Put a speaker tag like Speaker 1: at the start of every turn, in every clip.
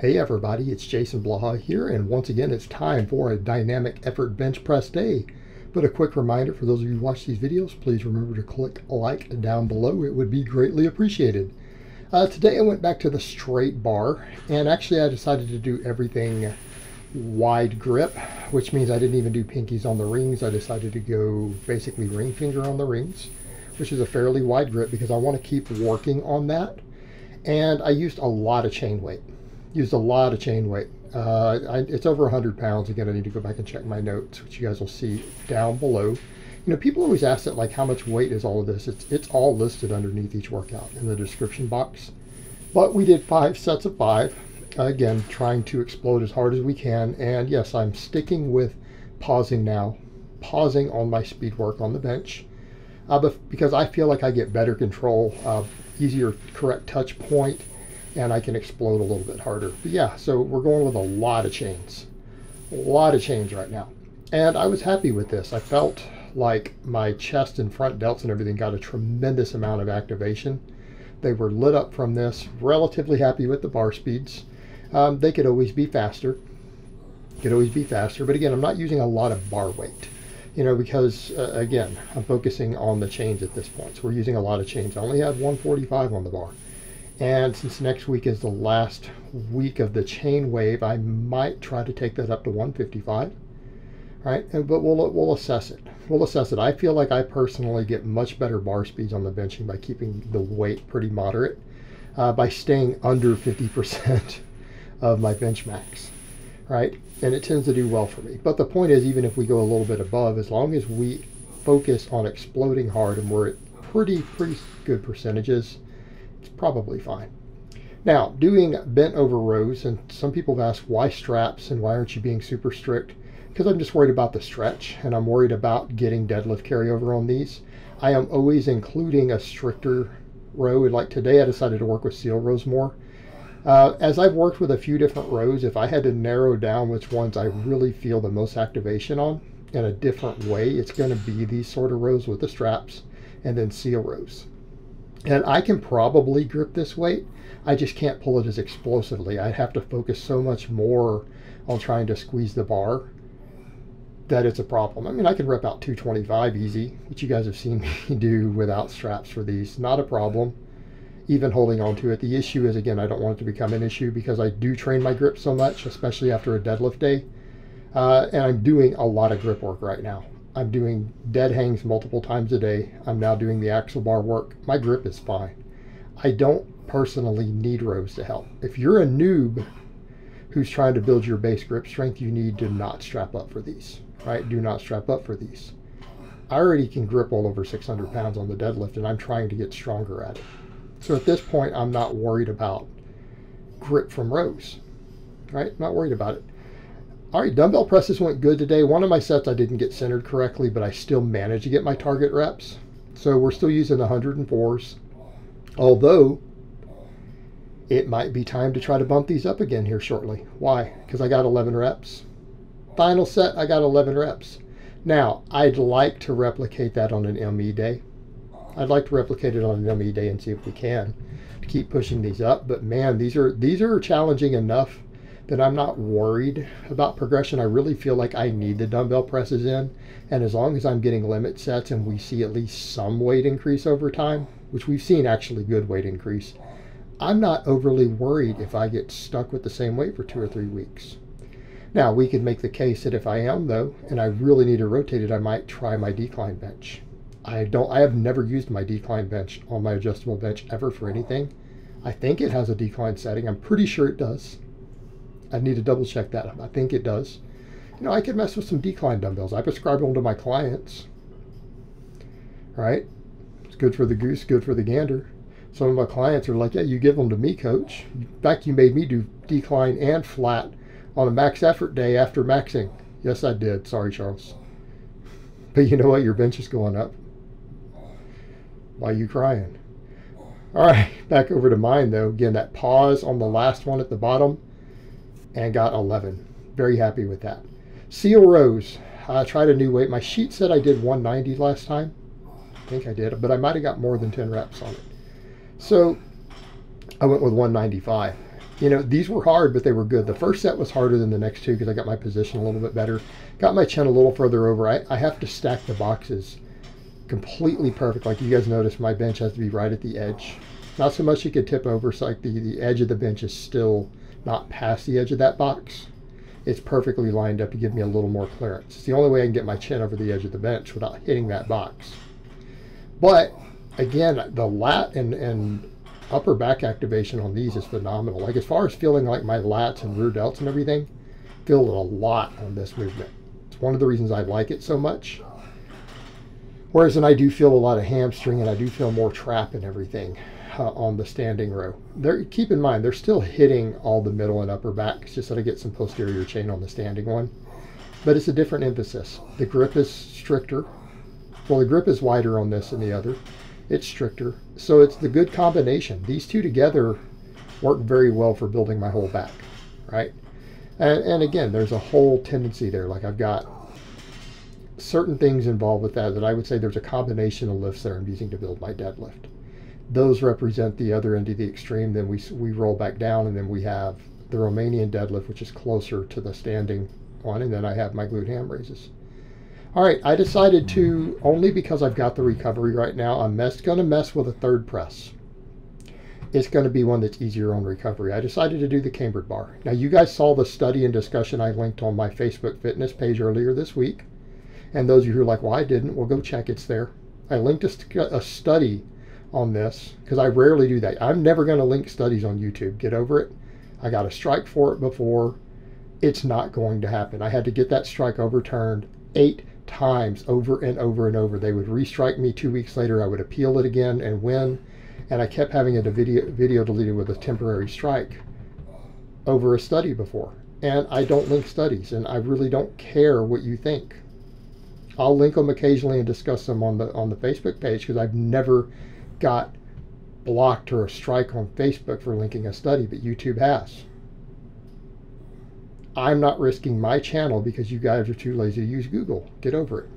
Speaker 1: Hey everybody, it's Jason Blaha here, and once again it's time for a dynamic effort bench press day. But a quick reminder for those of you who watch these videos, please remember to click like down below. It would be greatly appreciated. Uh, today I went back to the straight bar, and actually I decided to do everything wide grip, which means I didn't even do pinkies on the rings. I decided to go basically ring finger on the rings, which is a fairly wide grip because I want to keep working on that. And I used a lot of chain weight. Used a lot of chain weight. Uh, I, it's over 100 pounds. Again, I need to go back and check my notes, which you guys will see down below. You know, people always ask that, like, how much weight is all of this? It's, it's all listed underneath each workout in the description box. But we did five sets of five. Again, trying to explode as hard as we can. And yes, I'm sticking with pausing now, pausing on my speed work on the bench. Uh, because I feel like I get better control, uh, easier correct touch point, and I can explode a little bit harder. But yeah, so we're going with a lot of chains. A lot of chains right now. And I was happy with this. I felt like my chest and front delts and everything got a tremendous amount of activation. They were lit up from this. Relatively happy with the bar speeds. Um, they could always be faster. Could always be faster. But again, I'm not using a lot of bar weight. You know, because uh, again, I'm focusing on the chains at this point. So we're using a lot of chains. I only had 145 on the bar. And since next week is the last week of the chain wave, I might try to take that up to 155. Right, but we'll we'll assess it. We'll assess it. I feel like I personally get much better bar speeds on the benching by keeping the weight pretty moderate, uh, by staying under 50% of my bench max. Right, and it tends to do well for me. But the point is, even if we go a little bit above, as long as we focus on exploding hard and we're at pretty pretty good percentages, probably fine. Now, doing bent over rows, and some people have asked why straps and why aren't you being super strict? Because I'm just worried about the stretch and I'm worried about getting deadlift carryover on these. I am always including a stricter row. Like today, I decided to work with seal rows more. Uh, as I've worked with a few different rows, if I had to narrow down which ones I really feel the most activation on in a different way, it's going to be these sort of rows with the straps and then seal rows. And I can probably grip this weight. I just can't pull it as explosively. I'd have to focus so much more on trying to squeeze the bar that it's a problem. I mean, I can rep out 225 easy, which you guys have seen me do without straps for these. Not a problem, even holding on to it. The issue is, again, I don't want it to become an issue because I do train my grip so much, especially after a deadlift day. Uh, and I'm doing a lot of grip work right now. I'm doing dead hangs multiple times a day. I'm now doing the axle bar work. My grip is fine. I don't personally need rows to help. If you're a noob who's trying to build your base grip strength, you need to not strap up for these, right? Do not strap up for these. I already can grip well over 600 pounds on the deadlift and I'm trying to get stronger at it. So at this point, I'm not worried about grip from rows, right? Not worried about it. All right, dumbbell presses went good today. One of my sets I didn't get centered correctly, but I still managed to get my target reps. So we're still using the 104s. Although, it might be time to try to bump these up again here shortly. Why? Because I got 11 reps. Final set, I got 11 reps. Now, I'd like to replicate that on an ME day. I'd like to replicate it on an ME day and see if we can keep pushing these up. But man, these are these are challenging enough that I'm not worried about progression. I really feel like I need the dumbbell presses in. And as long as I'm getting limit sets and we see at least some weight increase over time, which we've seen actually good weight increase, I'm not overly worried if I get stuck with the same weight for two or three weeks. Now, we could make the case that if I am, though, and I really need to rotate it, I might try my decline bench. I don't. I have never used my decline bench on my adjustable bench ever for anything. I think it has a decline setting. I'm pretty sure it does. I need to double check that. I think it does. You know, I could mess with some decline dumbbells. I prescribe them to my clients. Right? It's good for the goose, good for the gander. Some of my clients are like, yeah, you give them to me, coach. In fact, you made me do decline and flat on a max effort day after maxing. Yes, I did. Sorry, Charles. But you know what? Your bench is going up. Why are you crying? All right, back over to mine though. Again, that pause on the last one at the bottom and got 11. Very happy with that. Seal rows. I tried a new weight. My sheet said I did 190 last time. I think I did, but I might have got more than 10 reps on it. So I went with 195. you know, these were hard, but they were good. The first set was harder than the next two because I got my position a little bit better. Got my chin a little further over. I, I have to stack the boxes completely perfect. Like you guys notice, my bench has to be right at the edge. Not so much it could tip over, so like the, the edge of the bench is still not past the edge of that box. It's perfectly lined up to give me a little more clearance. It's the only way I can get my chin over the edge of the bench without hitting that box. But again, the lat and, and upper back activation on these is phenomenal. Like as far as feeling like my lats and rear delts and everything, feel a lot on this movement. It's one of the reasons I like it so much. Whereas then I do feel a lot of hamstring and I do feel more trap and everything uh, on the standing row. They're, keep in mind, they're still hitting all the middle and upper back. It's just that I get some posterior chain on the standing one. But it's a different emphasis. The grip is stricter. Well, the grip is wider on this than the other it's stricter. So it's the good combination. These two together work very well for building my whole back, right? And, and again, there's a whole tendency there. Like I've got certain things involved with that that I would say there's a combination of lifts there I'm using to build my deadlift. Those represent the other end of the extreme. Then we, we roll back down and then we have the Romanian deadlift, which is closer to the standing one. And then I have my glute ham raises. All right, I decided to, only because I've got the recovery right now, I'm mess, going to mess with a third press. It's going to be one that's easier on recovery. I decided to do the cambered bar. Now, you guys saw the study and discussion I linked on my Facebook fitness page earlier this week. And those of you who are like, well, I didn't, well, go check. It's there. I linked a, a study on this because I rarely do that. I'm never going to link studies on YouTube. Get over it. I got a strike for it before. It's not going to happen. I had to get that strike overturned eight times over and over and over. They would restrike me two weeks later. I would appeal it again and win. And I kept having a video, video deleted with a temporary strike over a study before. And I don't link studies, and I really don't care what you think. I'll link them occasionally and discuss them on the on the Facebook page because I've never got blocked or a strike on Facebook for linking a study, but YouTube has. I'm not risking my channel because you guys are too lazy to use Google. Get over it.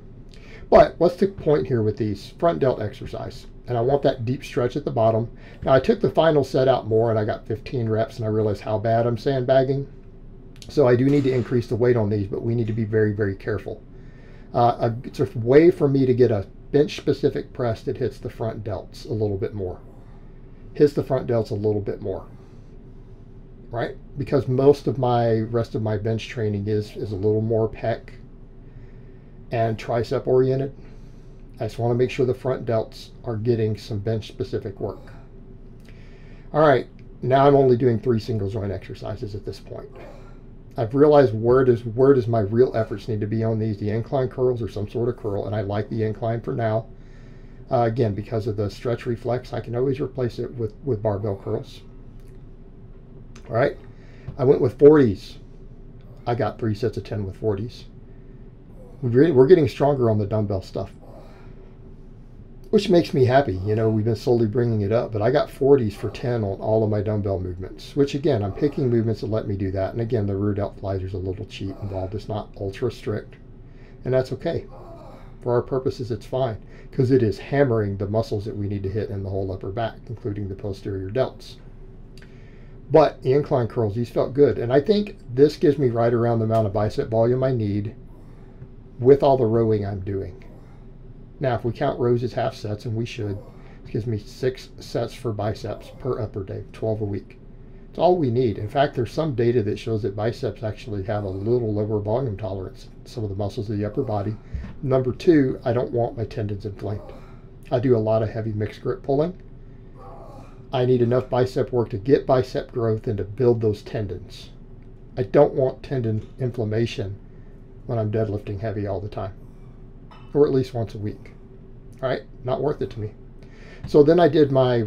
Speaker 1: But what's the point here with these front delt exercise? And I want that deep stretch at the bottom. Now I took the final set out more and I got 15 reps and I realized how bad I'm sandbagging. So I do need to increase the weight on these, but we need to be very, very careful. Uh, it's a way for me to get a bench specific press that hits the front delts a little bit more. Hits the front delts a little bit more right? Because most of my rest of my bench training is is a little more pec and tricep oriented. I just want to make sure the front delts are getting some bench specific work. All right, now I'm only doing three single joint exercises at this point. I've realized where does where does my real efforts need to be on these, the incline curls or some sort of curl, and I like the incline for now. Uh, again, because of the stretch reflex, I can always replace it with, with barbell curls. All right. I went with 40s. I got three sets of 10 with 40s. We're getting stronger on the dumbbell stuff, which makes me happy. You know, we've been slowly bringing it up, but I got 40s for 10 on all of my dumbbell movements, which again, I'm picking movements that let me do that. And again, the rear delt flies, a little cheat involved. It's not ultra strict, and that's okay. For our purposes, it's fine because it is hammering the muscles that we need to hit in the whole upper back, including the posterior delts. But the incline curls, these felt good. And I think this gives me right around the amount of bicep volume I need with all the rowing I'm doing. Now, if we count rows as half sets, and we should, it gives me six sets for biceps per upper day, 12 a week. It's all we need. In fact, there's some data that shows that biceps actually have a little lower volume tolerance, some of the muscles of the upper body. Number two, I don't want my tendons inflamed. I do a lot of heavy mixed grip pulling I need enough bicep work to get bicep growth and to build those tendons. I don't want tendon inflammation when I'm deadlifting heavy all the time, or at least once a week. All right, not worth it to me. So then I did my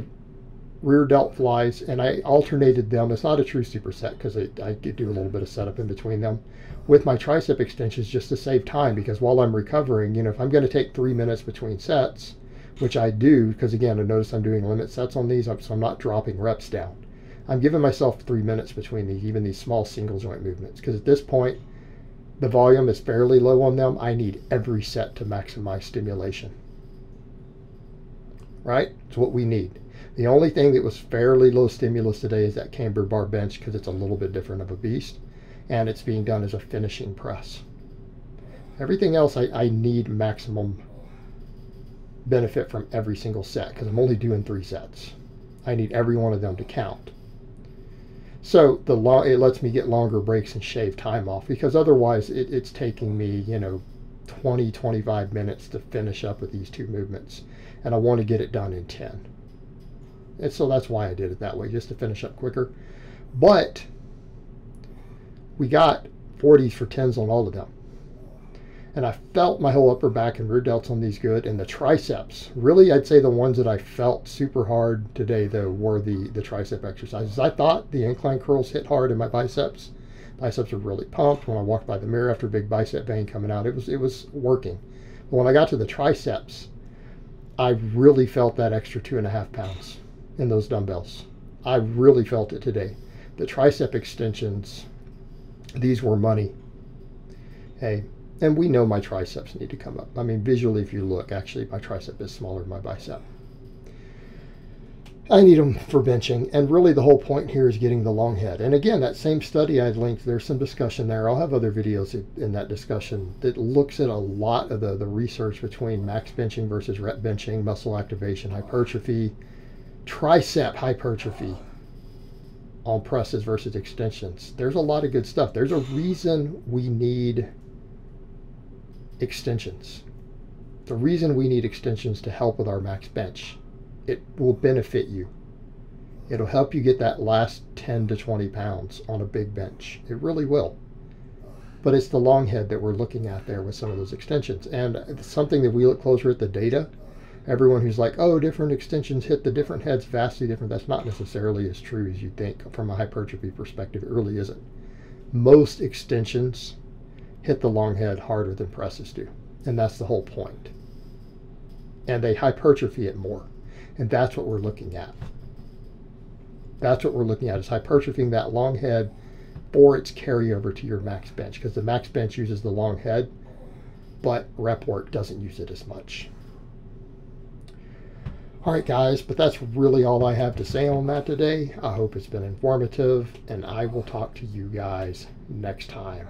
Speaker 1: rear delt flies and I alternated them. It's not a true superset because I, I do a little bit of setup in between them with my tricep extensions just to save time because while I'm recovering, you know, if I'm going to take three minutes between sets, which I do because again, I notice I'm doing limit sets on these, so I'm not dropping reps down. I'm giving myself three minutes between these, even these small single joint movements, because at this point, the volume is fairly low on them. I need every set to maximize stimulation. Right? It's what we need. The only thing that was fairly low stimulus today is that camber bar bench because it's a little bit different of a beast and it's being done as a finishing press. Everything else I, I need maximum benefit from every single set because I'm only doing three sets. I need every one of them to count. So the long, it lets me get longer breaks and shave time off because otherwise it, it's taking me, you know, 20, 25 minutes to finish up with these two movements. And I want to get it done in 10. And so that's why I did it that way, just to finish up quicker. But we got 40s for 10s on all of them. And I felt my whole upper back and rear delts on these good. And the triceps, really, I'd say the ones that I felt super hard today, though, were the, the tricep exercises. I thought the incline curls hit hard in my biceps. Biceps were really pumped when I walked by the mirror after a big bicep vein coming out. It was, it was working. But when I got to the triceps, I really felt that extra two and a half pounds in those dumbbells. I really felt it today. The tricep extensions, these were money. Hey, and we know my triceps need to come up. I mean, visually, if you look, actually, my tricep is smaller than my bicep. I need them for benching, and really the whole point here is getting the long head. And again, that same study I linked, there's some discussion there. I'll have other videos in that discussion that looks at a lot of the, the research between max benching versus rep benching, muscle activation, hypertrophy, tricep hypertrophy on presses versus extensions. There's a lot of good stuff. There's a reason we need extensions. The reason we need extensions to help with our max bench, it will benefit you. It'll help you get that last 10 to 20 pounds on a big bench. It really will. But it's the long head that we're looking at there with some of those extensions. And something that we look closer at the data, everyone who's like, oh, different extensions hit the different heads vastly different. That's not necessarily as true as you think from a hypertrophy perspective. It really isn't. Most extensions hit the long head harder than presses do. And that's the whole point. And they hypertrophy it more. And that's what we're looking at. That's what we're looking at is hypertrophying that long head for its carryover to your max bench. Because the max bench uses the long head, but rep work doesn't use it as much. All right, guys, but that's really all I have to say on that today. I hope it's been informative, and I will talk to you guys next time.